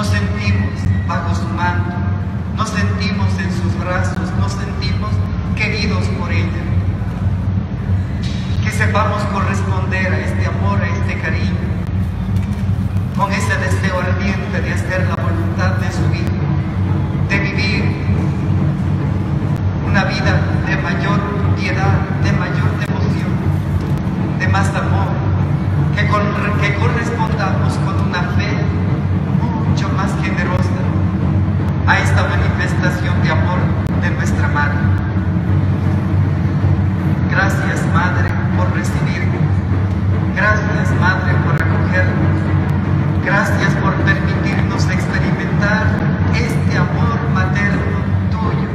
nos sentimos bajo su manto, nos sentimos en sus brazos, nos sentimos queridos por ella. Que sepamos corresponder a este amor, a este cariño, con ese deseo ardiente de hacer la voluntad de su Hijo, de vivir una vida de mayor piedad, de mayor devoción, de más amor, que, con, que correspondamos con una fe generosa a esta manifestación de amor de nuestra Madre. Gracias, Madre, por recibirme. Gracias, Madre, por acogerme. Gracias por permitirnos experimentar este amor materno tuyo.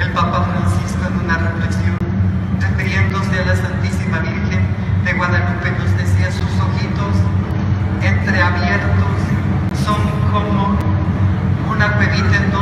El Papa Francisco en una reflexión, refiriéndose a la Santísima Virgen de Guadalupe, nos decía sus ojitos entreabiertos Gebiete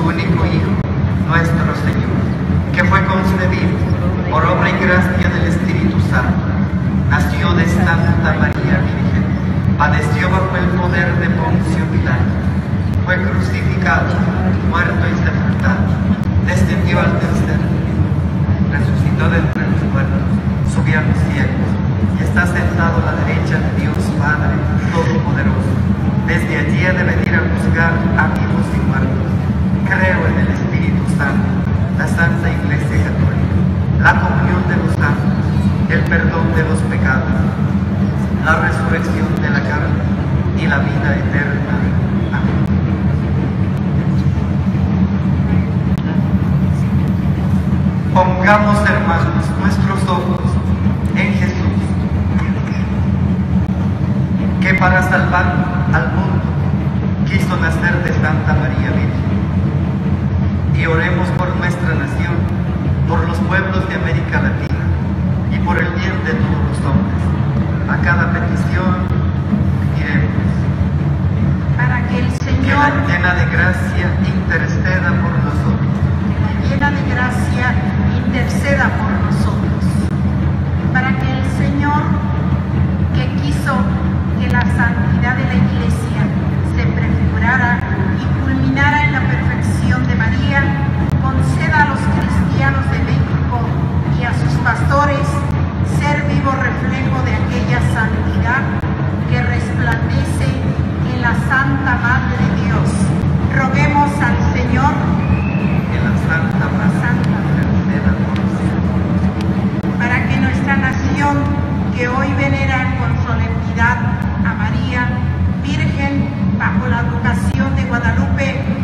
su único Hijo, nuestro Señor, que fue concebido por obra y gracia del Espíritu Santo. Nació de Santa María Virgen, padeció bajo el poder de Poncio Pilato, fue crucificado, muerto y sepultado, descendió al tercer resucitó de entre los muertos, subió a los cielos y está sentado a la derecha de Dios Padre Todopoderoso. Desde allí ha de venir a juzgar a vivos y muertos. Creo en el Espíritu Santo, la Santa Iglesia Católica, la comunión de los santos, el perdón de los pecados, la resurrección de la carne y la vida eterna. Amén. Pongamos, hermanos, nuestros ojos en Jesús, que para salvar al mundo quiso nacer de Santa María Virgen. Y oremos por nuestra nación, por los pueblos de América Latina y por el bien de todos los hombres. A cada petición diremos para que el que Señor, la llena de gracia interceda por nosotros. llena de gracia, interceda por nosotros. Para que el Señor, que quiso que la santidad de la Iglesia se prefigurara y culminara en la perfección de María, conceda a los cristianos de México y a sus pastores ser vivo reflejo de aquella santidad que resplandece en la Santa Madre de Dios. Roguemos al Señor Que la Santa Madre nosotros. para que nuestra nación, que hoy venera con solemnidad a María, Virgen bajo la advocación de Guadalupe,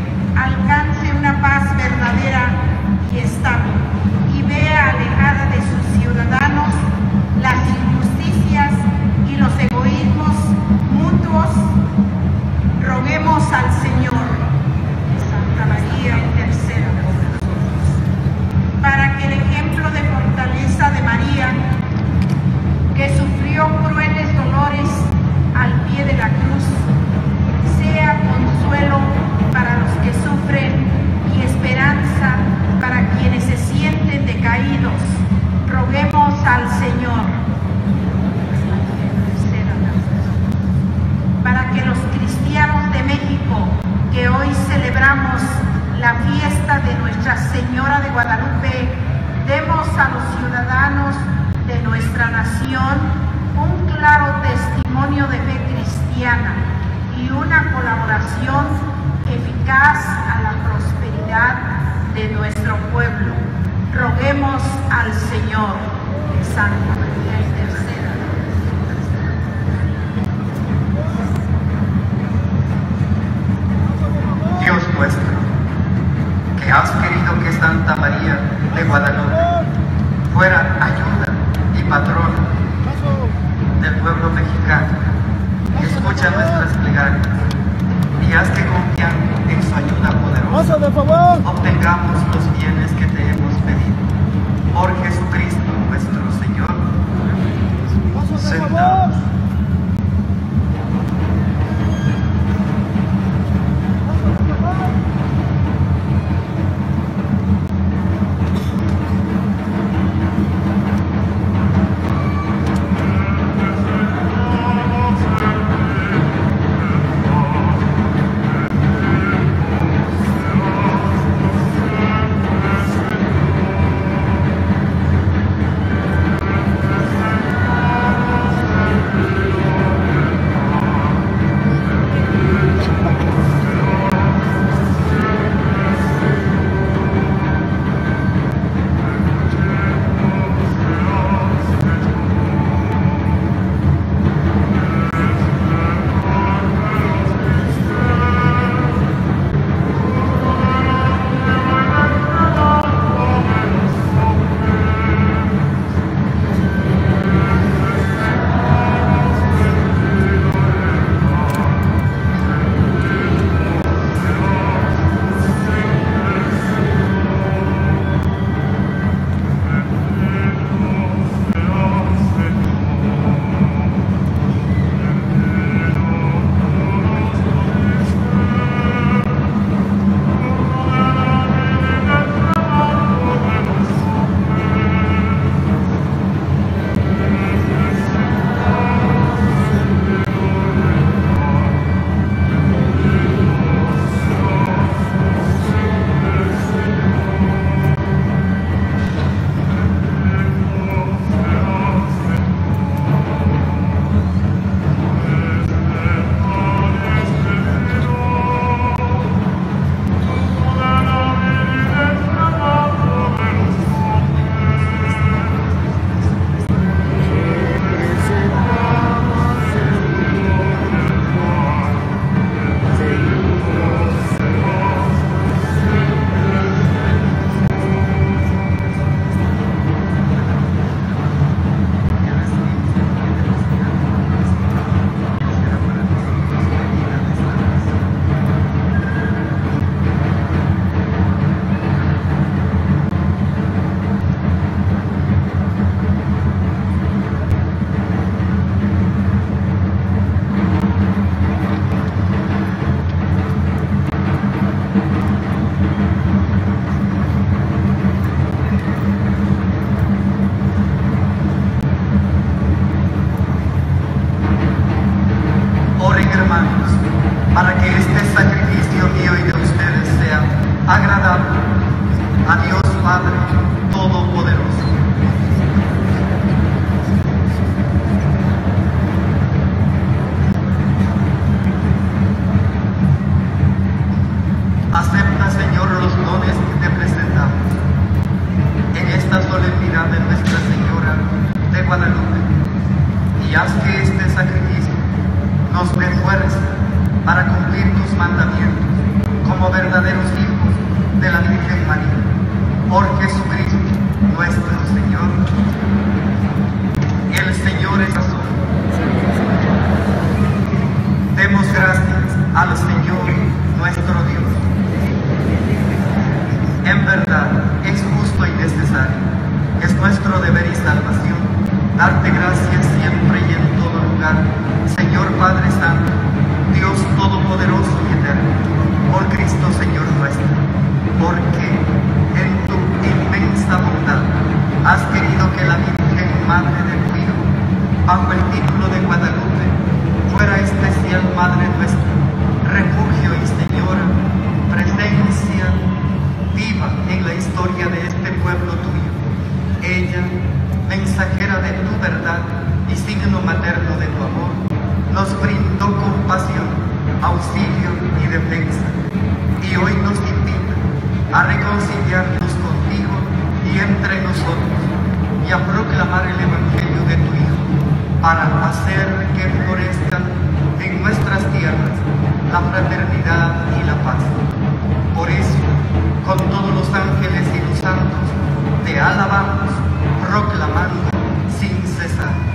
obtengamos los bienes que te hemos pedido. Por Jesucristo nuestro Señor. Sentados. Nos dé fuerza para cumplir tus mandamientos como verdaderos hijos de la Virgen María. Por Jesucristo, nuestro Señor. El Señor es azul. Demos gracias al Señor nuestro Dios. En verdad es justo y necesario, es nuestro deber y salvación, darte gracias siempre y en Señor Padre Santo, Dios Todopoderoso y Eterno, por Cristo Señor nuestro, porque en tu inmensa bondad has querido que la Virgen Madre de tu Hijo, bajo el título de Guadalupe, fuera especial Madre nuestra, refugio y Señora, presencia viva en la historia de este pueblo tuyo. Ella, mensajera de tu verdad signo materno de tu amor, nos brindó compasión, auxilio y defensa. Y hoy nos invita a reconciliarnos contigo y entre nosotros y a proclamar el Evangelio de tu Hijo para hacer que florezcan en nuestras tierras la fraternidad y la paz. Por eso, con todos los ángeles y los santos, te alabamos, proclamando sin cesar.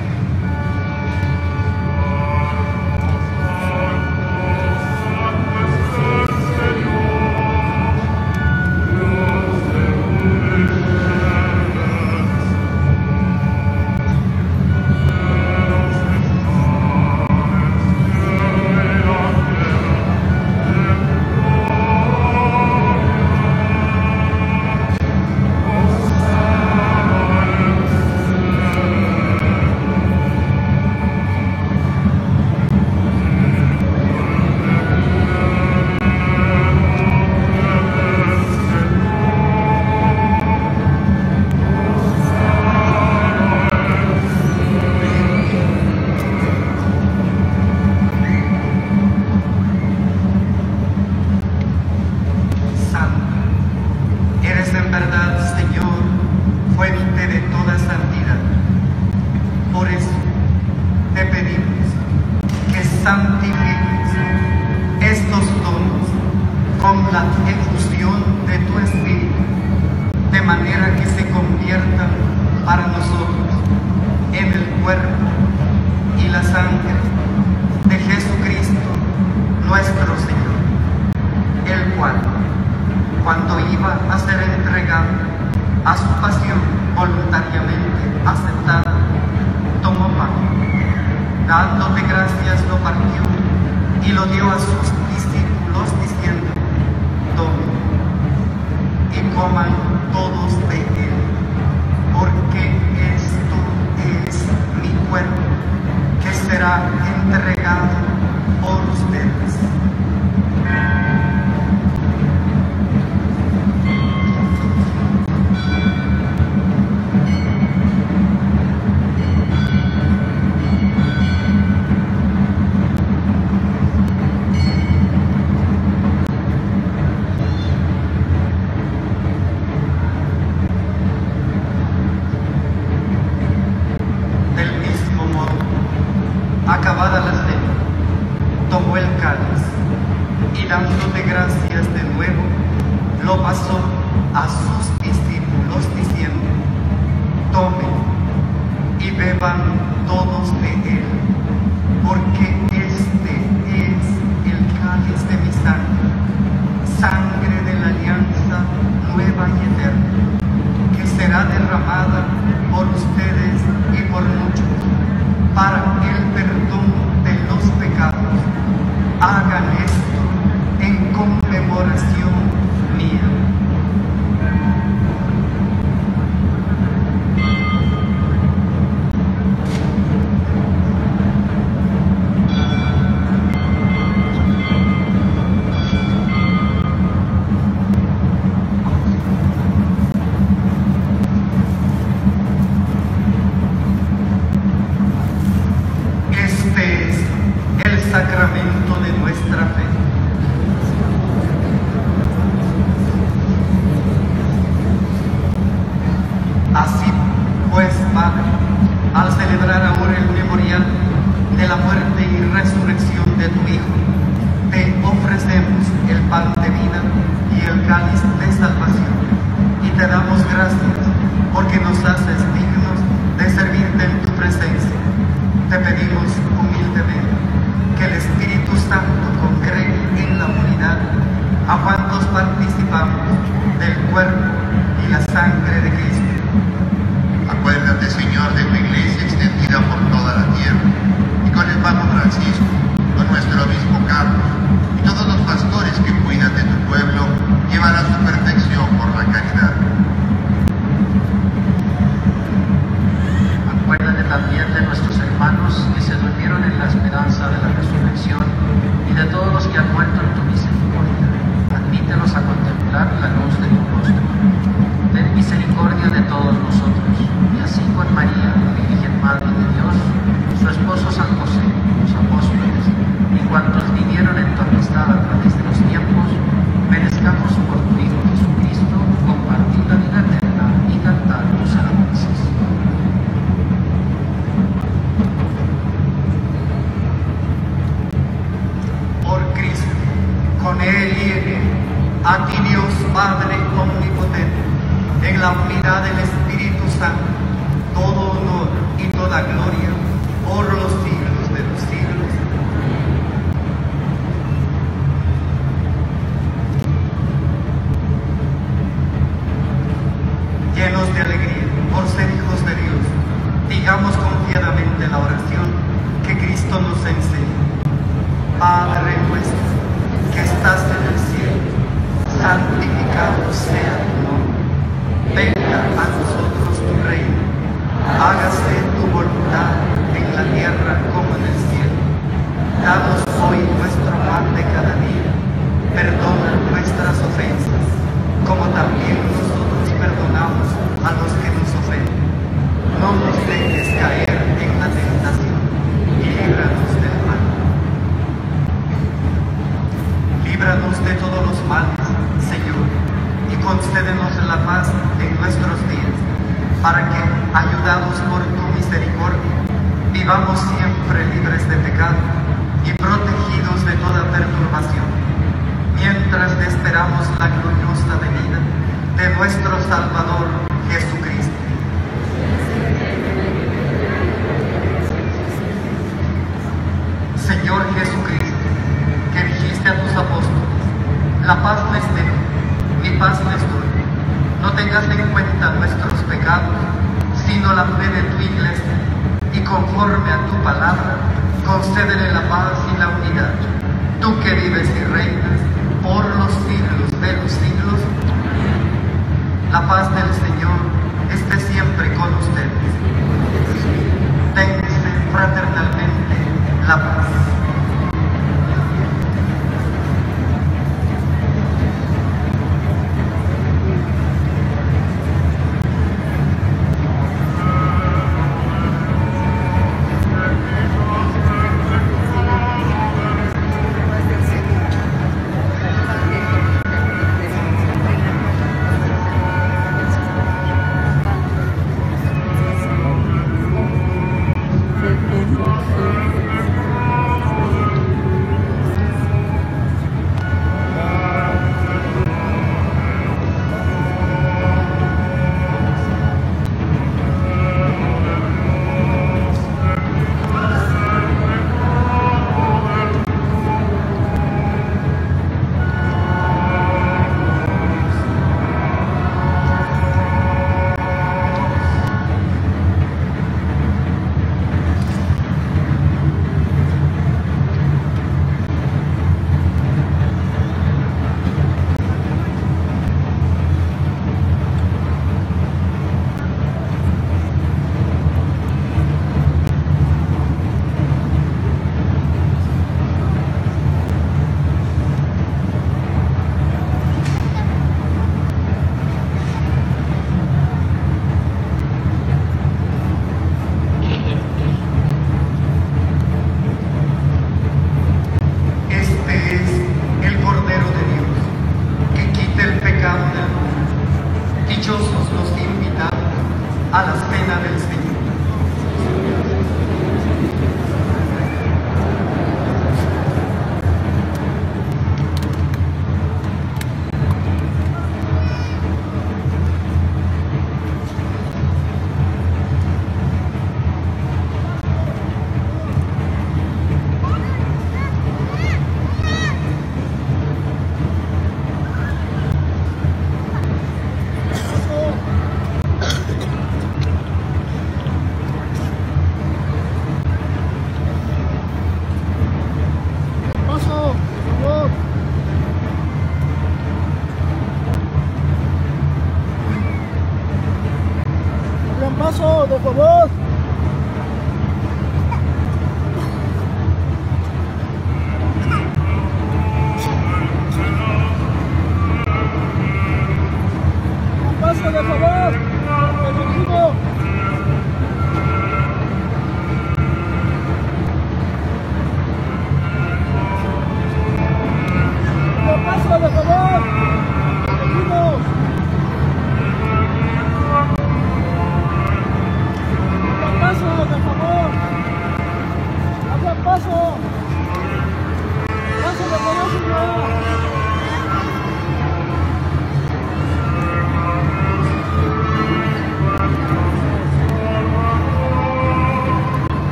August.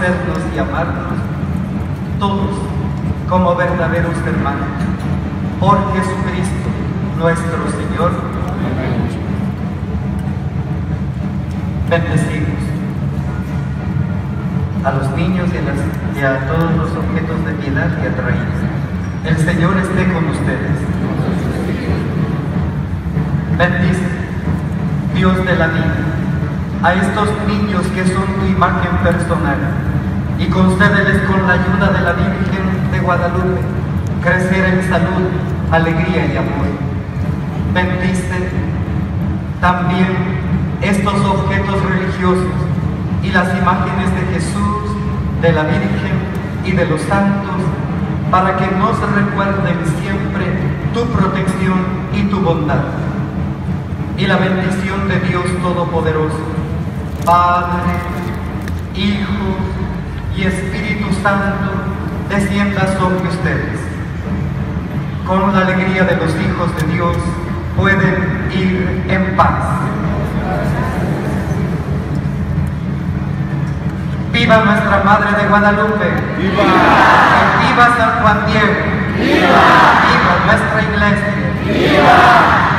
Reconocernos y amarnos todos como verdaderos hermanos. Por Jesucristo, nuestro Señor. Bendecimos a los niños y a, las- y a todos los objetos de piedad que ha traído. El Señor esté con ustedes. Bendice, Dios de la vida, a estos niños que son tu imagen personal y concédeles con la ayuda de la Virgen de Guadalupe crecer en salud, alegría y amor. Bendice también estos objetos religiosos y las imágenes de Jesús, de la Virgen y de los santos para que nos recuerden siempre tu protección y tu bondad y la bendición de Dios Todopoderoso, Padre, Hijo y Espíritu Santo, descienda sobre ustedes. Con la alegría de los hijos de Dios pueden ir en paz. ¡Viva nuestra Madre de Guadalupe! ¡Viva! ¡Viva San Juan Diego! ¡Viva! ¡Viva nuestra iglesia! Entonemos